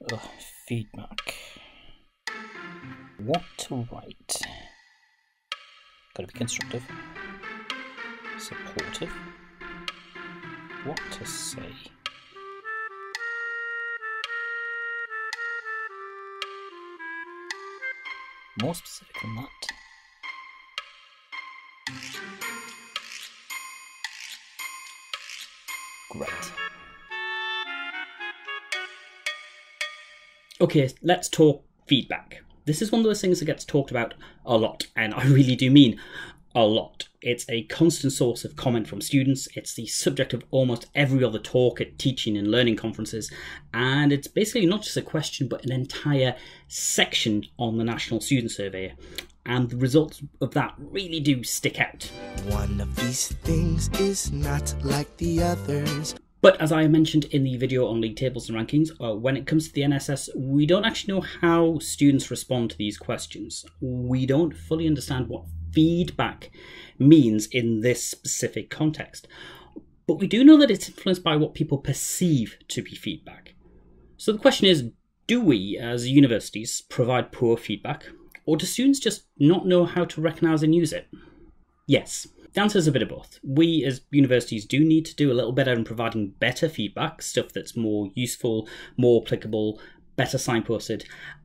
Ugh, feedback. What to write? Gotta be constructive, supportive. What to say? More specific than that. Okay, let's talk feedback. This is one of those things that gets talked about a lot, and I really do mean a lot. It's a constant source of comment from students. It's the subject of almost every other talk at teaching and learning conferences. And it's basically not just a question, but an entire section on the National Student Survey. And the results of that really do stick out. One of these things is not like the others. But as I mentioned in the video on league tables and rankings, uh, when it comes to the NSS, we don't actually know how students respond to these questions. We don't fully understand what feedback means in this specific context. But we do know that it's influenced by what people perceive to be feedback. So the question is do we, as universities, provide poor feedback, or do students just not know how to recognise and use it? Yes, the answer is a bit of both. We as universities do need to do a little better in providing better feedback, stuff that's more useful, more applicable, better signposted,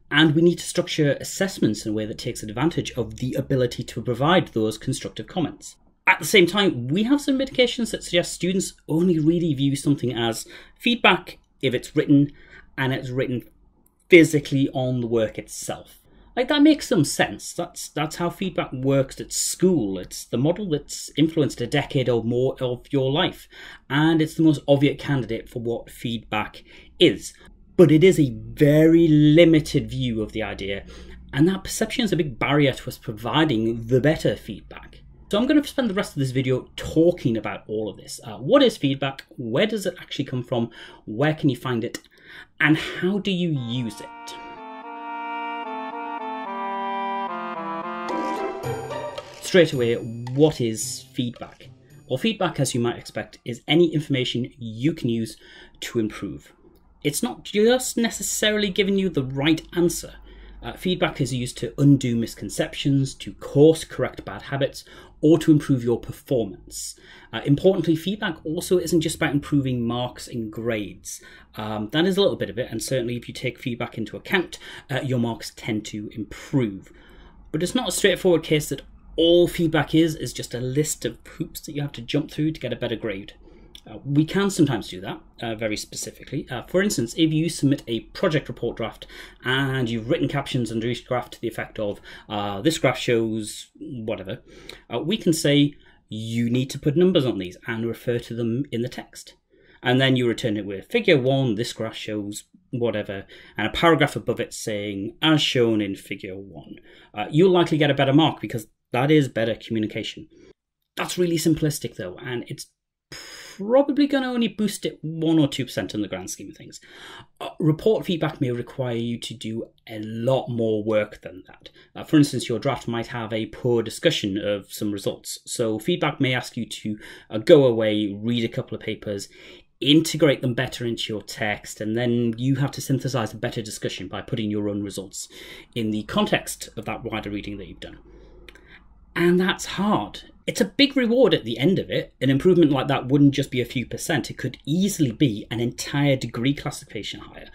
and we need to structure assessments in a way that takes advantage of the ability to provide those constructive comments. At the same time, we have some indications that suggest students only really view something as feedback if it's written and it's written physically on the work itself. Like that makes some sense. That's that's how feedback works at school. It's the model that's influenced a decade or more of your life, and it's the most obvious candidate for what feedback is. But it is a very limited view of the idea, and that perception is a big barrier to us providing the better feedback. So I'm going to spend the rest of this video talking about all of this. Uh, what is feedback? Where does it actually come from? Where can you find it? And how do you use it? Straight away, what is feedback? Well, feedback, as you might expect, is any information you can use to improve. It's not just necessarily giving you the right answer. Uh, feedback is used to undo misconceptions, to course correct bad habits, or to improve your performance. Uh, importantly, feedback also isn't just about improving marks and grades. Um, that is a little bit of it, and certainly if you take feedback into account, uh, your marks tend to improve. But it's not a straightforward case that all feedback is is just a list of hoops that you have to jump through to get a better grade. Uh, we can sometimes do that uh, very specifically. Uh, for instance, if you submit a project report draft and you've written captions under each graph to the effect of uh, this graph shows whatever, uh, we can say you need to put numbers on these and refer to them in the text. And then you return it with figure one, this graph shows whatever, and a paragraph above it saying, as shown in figure one. Uh, you'll likely get a better mark because that is better communication. That's really simplistic though, and it's probably going to only boost it 1 or 2% in the grand scheme of things. Uh, report feedback may require you to do a lot more work than that. Uh, for instance, your draft might have a poor discussion of some results. So, feedback may ask you to uh, go away, read a couple of papers, integrate them better into your text, and then you have to synthesize a better discussion by putting your own results in the context of that wider reading that you've done. And that's hard. It's a big reward at the end of it. An improvement like that wouldn't just be a few percent, it could easily be an entire degree classification higher.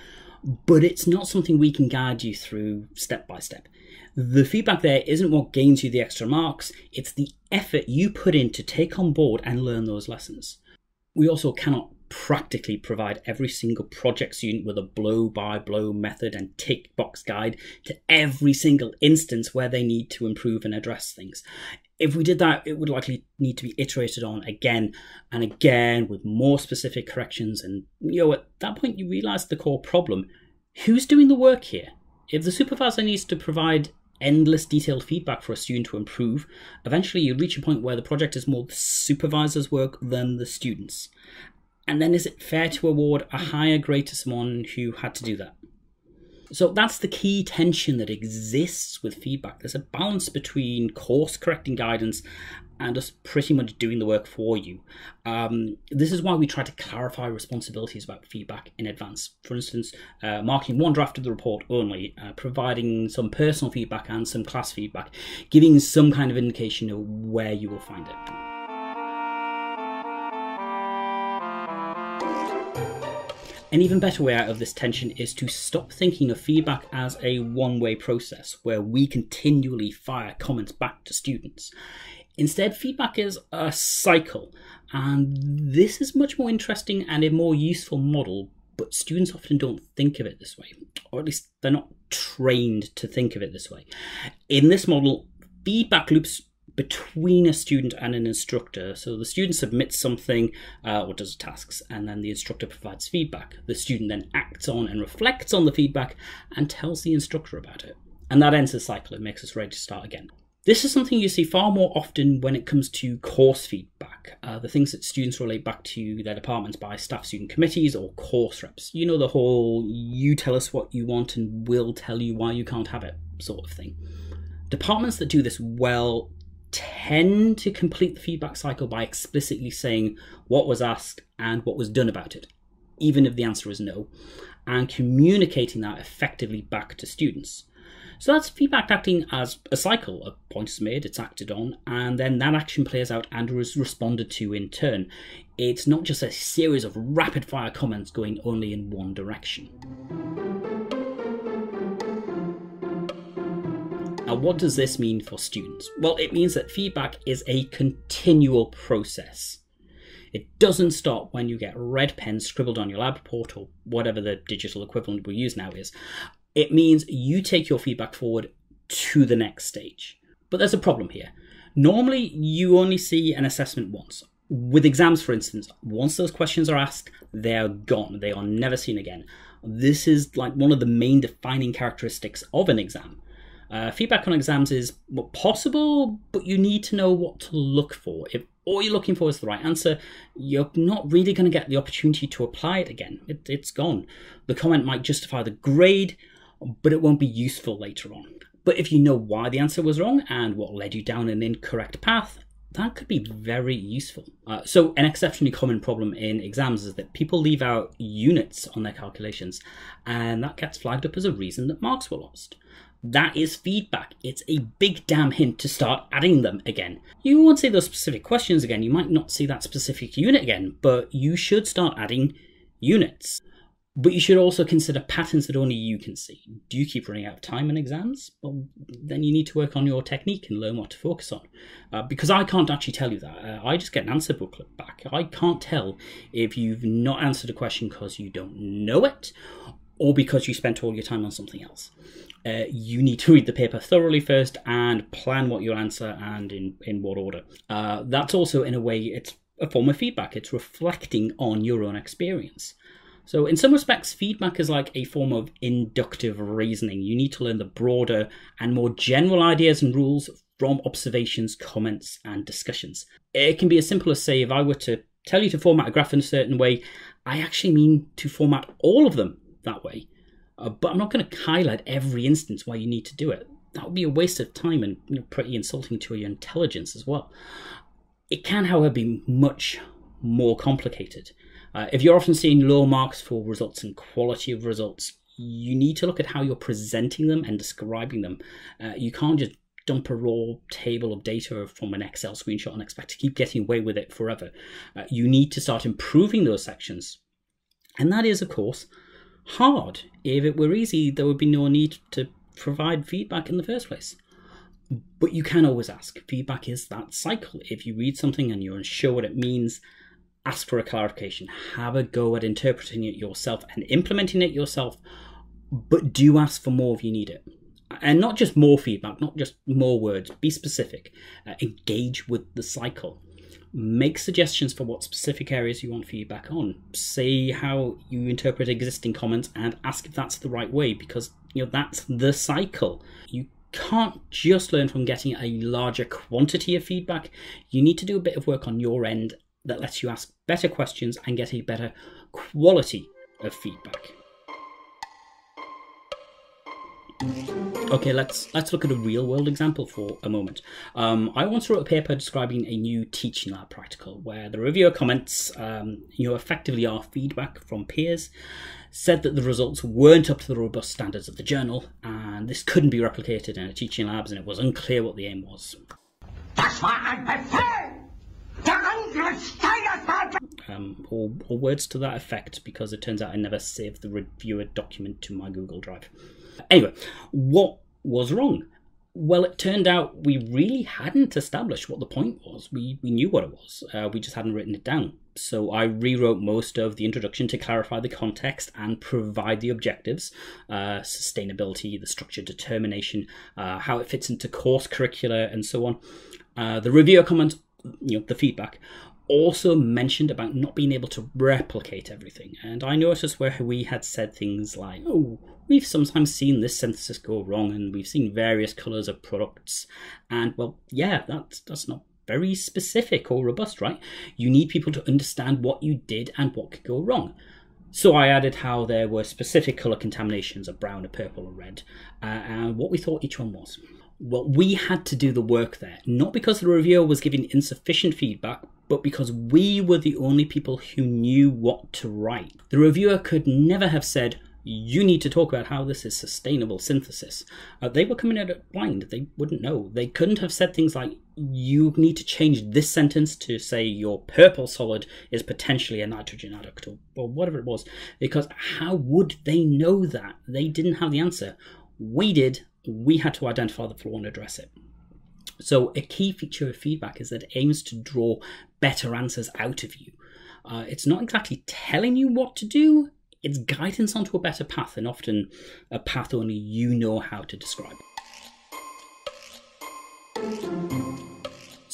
But it's not something we can guide you through step by step. The feedback there isn't what gains you the extra marks, it's the effort you put in to take on board and learn those lessons. We also cannot practically provide every single project student with a blow by blow method and tick box guide to every single instance where they need to improve and address things. If we did that, it would likely need to be iterated on again and again with more specific corrections. And you know, at that point, you realize the core problem who's doing the work here? If the supervisor needs to provide endless detailed feedback for a student to improve, eventually you reach a point where the project is more the supervisor's work than the students. And then is it fair to award a higher grade to someone who had to do that? So that's the key tension that exists with feedback. There's a balance between course correcting guidance and us pretty much doing the work for you. Um, this is why we try to clarify responsibilities about feedback in advance. For instance, uh, marking one draft of the report only, uh, providing some personal feedback and some class feedback, giving some kind of indication of where you will find it. An even better way out of this tension is to stop thinking of feedback as a one way process where we continually fire comments back to students. Instead, feedback is a cycle, and this is much more interesting and a more useful model, but students often don't think of it this way, or at least they're not trained to think of it this way. In this model, feedback loops between a student and an instructor. So the student submits something uh, or does tasks, and then the instructor provides feedback. The student then acts on and reflects on the feedback and tells the instructor about it. And that ends the cycle. It makes us ready to start again. This is something you see far more often when it comes to course feedback, uh, the things that students relate back to their departments by staff student committees or course reps. You know, the whole you tell us what you want and we'll tell you why you can't have it sort of thing. Departments that do this well tend to complete the feedback cycle by explicitly saying what was asked and what was done about it, even if the answer is no, and communicating that effectively back to students. So that's feedback acting as a cycle. A point is made, it's acted on, and then that action plays out and is responded to in turn. It's not just a series of rapid fire comments going only in one direction. Now, what does this mean for students? Well, it means that feedback is a continual process. It doesn't stop when you get red pen scribbled on your lab report or whatever the digital equivalent we use now is. It means you take your feedback forward to the next stage. But there's a problem here. Normally, you only see an assessment once. With exams, for instance, once those questions are asked, they're gone. They are never seen again. This is like one of the main defining characteristics of an exam. Uh, feedback on exams is possible, but you need to know what to look for. If all you're looking for is the right answer, you're not really going to get the opportunity to apply it again. It, it's gone. The comment might justify the grade, but it won't be useful later on. But if you know why the answer was wrong and what led you down an incorrect path, that could be very useful. Uh, so, an exceptionally common problem in exams is that people leave out units on their calculations, and that gets flagged up as a reason that marks were lost. That is feedback. It's a big damn hint to start adding them again. You won't see those specific questions again, you might not see that specific unit again, but you should start adding units. But you should also consider patterns that only you can see. Do you keep running out of time in exams? Well, then you need to work on your technique and learn what to focus on. Uh, because I can't actually tell you that. Uh, I just get an answer booklet back. I can't tell if you've not answered a question because you don't know it or because you spent all your time on something else. Uh, you need to read the paper thoroughly first and plan what you'll answer and in, in what order. Uh, that's also, in a way, it's a form of feedback. It's reflecting on your own experience. So, in some respects, feedback is like a form of inductive reasoning. You need to learn the broader and more general ideas and rules from observations, comments, and discussions. It can be as simple as, say, if I were to tell you to format a graph in a certain way, I actually mean to format all of them that way. Uh, but I'm not going to highlight every instance why you need to do it. That would be a waste of time and you know, pretty insulting to your intelligence as well. It can, however, be much more complicated. Uh, if you're often seeing low marks for results and quality of results, you need to look at how you're presenting them and describing them. Uh, you can't just dump a raw table of data from an Excel screenshot and expect to keep getting away with it forever. Uh, you need to start improving those sections. And that is, of course, hard. If it were easy, there would be no need to provide feedback in the first place. But you can always ask. Feedback is that cycle. If you read something and you're unsure what it means, ask for a clarification, have a go at interpreting it yourself and implementing it yourself, but do ask for more if you need it. And not just more feedback, not just more words, be specific. Uh, engage with the cycle. Make suggestions for what specific areas you want feedback on. Say how you interpret existing comments and ask if that's the right way because you know that's the cycle. You can't just learn from getting a larger quantity of feedback. You need to do a bit of work on your end that lets you ask better questions and get a better quality of feedback. Okay, let's let's look at a real world example for a moment. Um, I once wrote a paper describing a new teaching lab practical where the reviewer comments, um, you know, effectively our feedback from peers, said that the results weren't up to the robust standards of the journal, and this couldn't be replicated in a teaching labs, and it was unclear what the aim was. Das war ein Befehl! Um, or, or words to that effect, because it turns out I never saved the reviewer document to my Google Drive. Anyway, what was wrong? Well, it turned out we really hadn't established what the point was. We, we knew what it was, uh, we just hadn't written it down. So I rewrote most of the introduction to clarify the context and provide the objectives uh, sustainability, the structure, determination, uh, how it fits into course curricula, and so on. Uh, the reviewer comments, you know, the feedback also mentioned about not being able to replicate everything. And I noticed where we had said things like, oh, we've sometimes seen this synthesis go wrong and we've seen various colours of products. And well, yeah, that's, that's not very specific or robust, right? You need people to understand what you did and what could go wrong. So I added how there were specific colour contaminations of brown, or purple, or red, uh, and what we thought each one was. Well, we had to do the work there, not because the reviewer was giving insufficient feedback, but because we were the only people who knew what to write. The reviewer could never have said, you need to talk about how this is sustainable synthesis. Uh, they were coming at it blind. They wouldn't know. They couldn't have said things like, you need to change this sentence to say your purple solid is potentially a nitrogen adduct or, or whatever it was, because how would they know that? They didn't have the answer. We did. We had to identify the flaw and address it. So, a key feature of feedback is that it aims to draw better answers out of you. Uh, it's not exactly telling you what to do, it's guidance onto a better path, and often a path only you know how to describe.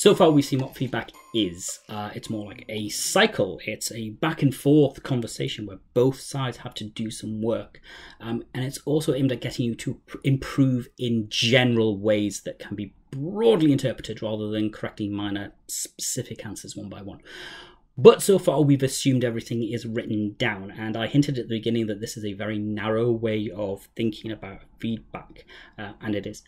So far, we've seen what feedback is. Uh, it's more like a cycle. It's a back and forth conversation where both sides have to do some work. Um, and it's also aimed at getting you to pr- improve in general ways that can be broadly interpreted rather than correcting minor specific answers one by one. But so far, we've assumed everything is written down, and I hinted at the beginning that this is a very narrow way of thinking about feedback, uh, and it is.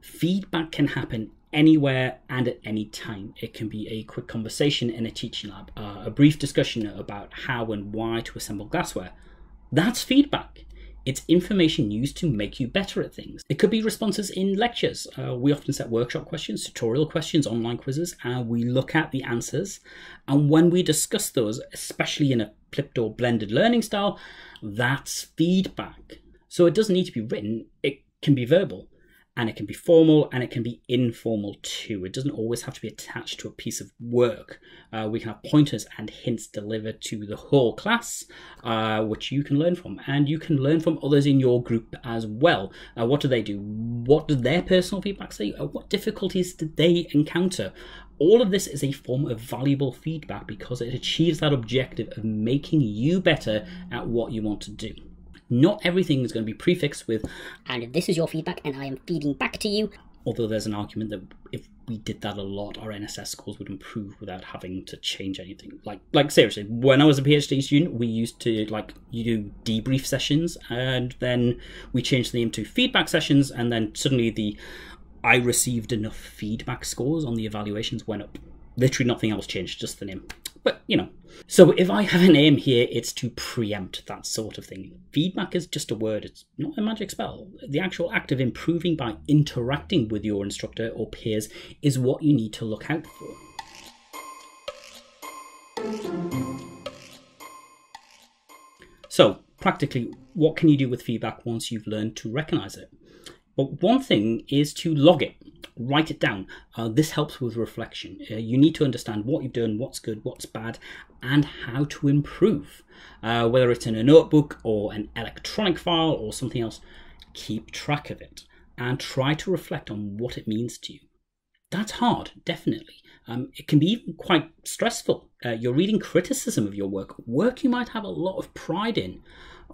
Feedback can happen anywhere and at any time. It can be a quick conversation in a teaching lab, uh, a brief discussion about how and why to assemble glassware. That's feedback. It's information used to make you better at things. It could be responses in lectures. Uh, we often set workshop questions, tutorial questions, online quizzes, and we look at the answers. And when we discuss those, especially in a flipped or blended learning style, that's feedback. So it doesn't need to be written, it can be verbal and it can be formal and it can be informal too. It doesn't always have to be attached to a piece of work. Uh, we can have pointers and hints delivered to the whole class, uh, which you can learn from, and you can learn from others in your group as well. Uh, what do they do? What did their personal feedback say? Uh, what difficulties did they encounter? All of this is a form of valuable feedback because it achieves that objective of making you better at what you want to do. Not everything is going to be prefixed with, and this is your feedback and I am feeding back to you. although there's an argument that if we did that a lot, our NSS scores would improve without having to change anything. Like, like seriously, when I was a PhD student, we used to like you do debrief sessions, and then we changed the name to feedback sessions, and then suddenly the I received enough feedback scores on the evaluations went up. Literally nothing else changed, just the name. But, you know. So if I have an aim here, it's to preempt that sort of thing. Feedback is just a word, it's not a magic spell. The actual act of improving by interacting with your instructor or peers is what you need to look out for. So, practically, what can you do with feedback once you've learned to recognize it? Well, one thing is to log it, write it down. Uh, this helps with reflection. Uh, you need to understand what you've done, what's good, what's bad, and how to improve. Uh, whether it's in a notebook or an electronic file or something else, keep track of it and try to reflect on what it means to you. That's hard, definitely. Um, it can be even quite stressful. Uh, you're reading criticism of your work, work you might have a lot of pride in,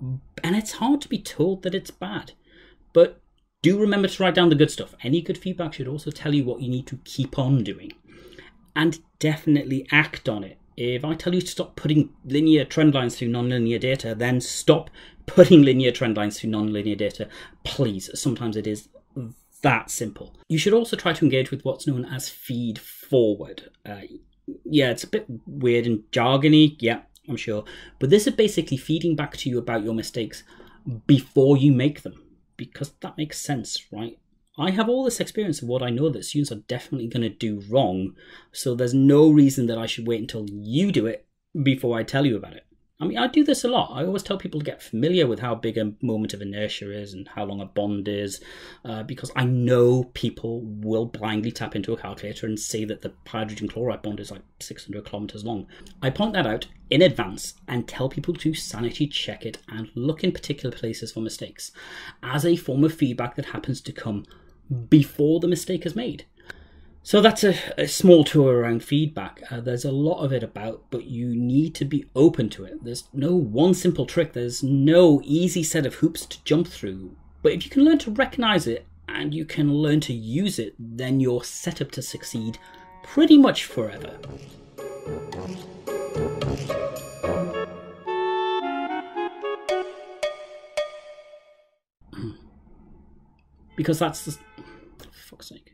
and it's hard to be told that it's bad. But do remember to write down the good stuff. Any good feedback should also tell you what you need to keep on doing. And definitely act on it. If I tell you to stop putting linear trend lines through nonlinear data, then stop putting linear trend lines through nonlinear data. Please. Sometimes it is that simple. You should also try to engage with what's known as feed forward. Uh, yeah, it's a bit weird and jargony, yeah, I'm sure. But this is basically feeding back to you about your mistakes before you make them, because that makes sense, right? I have all this experience of what I know that students are definitely going to do wrong, so there's no reason that I should wait until you do it before I tell you about it. I mean, I do this a lot. I always tell people to get familiar with how big a moment of inertia is and how long a bond is, uh, because I know people will blindly tap into a calculator and say that the hydrogen chloride bond is like 600 kilometers long. I point that out in advance and tell people to sanity check it and look in particular places for mistakes as a form of feedback that happens to come before the mistake is made. So that's a, a small tour around feedback. Uh, there's a lot of it about, but you need to be open to it. There's no one simple trick, there's no easy set of hoops to jump through. But if you can learn to recognize it and you can learn to use it, then you're set up to succeed pretty much forever. because that's the fuck's sake.